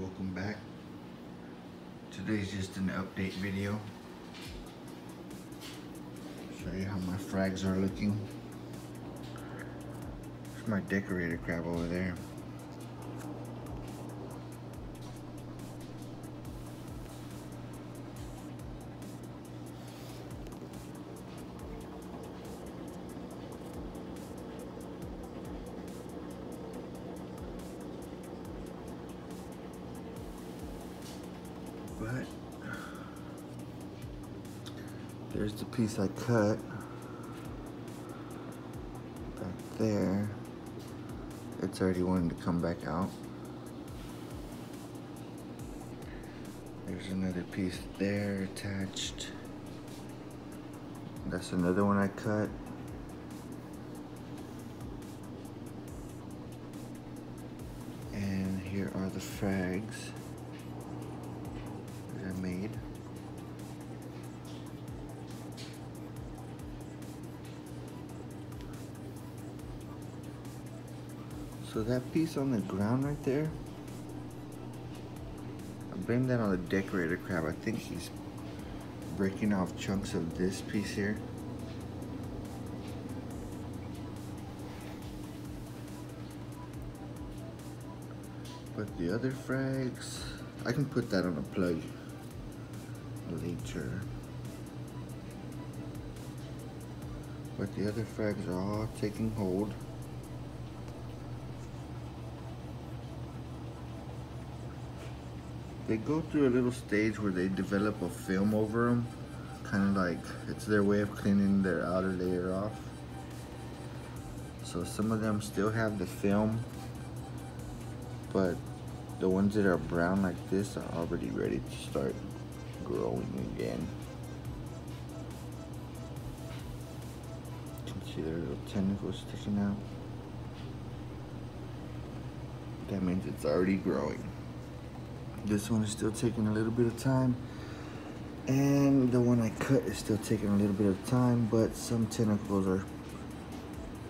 welcome back. Today's just an update video. Show you how my frags are looking. There's my decorator crab over there but there's the piece I cut back there. It's already wanting to come back out. There's another piece there attached. That's another one I cut. And here are the frags So that piece on the ground right there, I blame that on the decorator crab. I think he's breaking off chunks of this piece here. But the other frags, I can put that on a plug later. But the other frags are all taking hold. They go through a little stage where they develop a film over them. Kind of like it's their way of cleaning their outer layer off. So some of them still have the film, but the ones that are brown like this are already ready to start growing again. You can see their little tentacles sticking out. That means it's already growing. This one is still taking a little bit of time. And the one I cut is still taking a little bit of time, but some tentacles are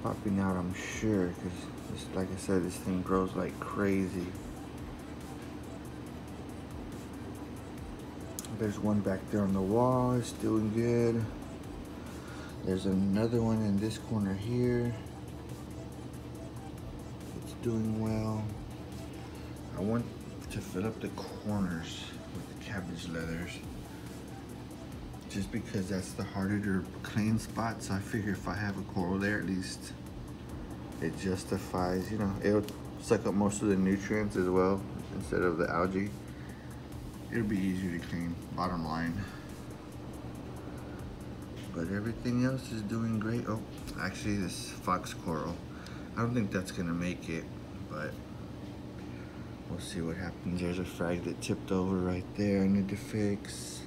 popping out, I'm sure, because like I said, this thing grows like crazy. There's one back there on the wall, it's doing good. There's another one in this corner here. It's doing well. I want to fill up the corners with the cabbage leathers. Just because that's the harder to clean spot. So I figure if I have a coral there, at least it justifies, you know, it'll suck up most of the nutrients as well instead of the algae it'll be easier to clean, bottom line. But everything else is doing great. Oh, actually this fox coral. I don't think that's gonna make it, but we'll see what happens. There's a frag that tipped over right there I need to fix.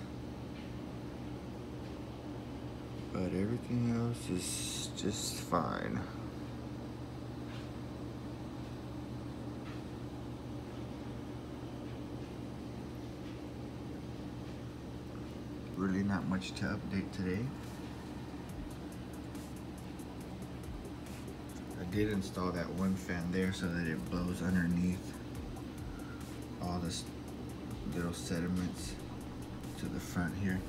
But everything else is just fine. really not much to update today. I did install that one fan there so that it blows underneath all this little sediments to the front here.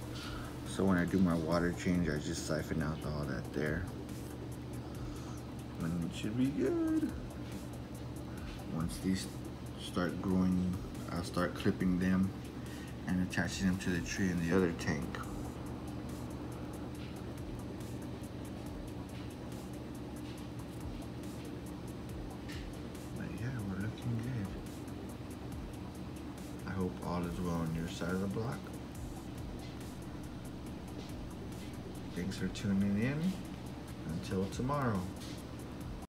So when I do my water change, I just siphon out all that there. And it should be good. Once these start growing, I'll start clipping them and attaching them to the tree in the other tank. Is well on your side of the block. Thanks for tuning in. Until tomorrow.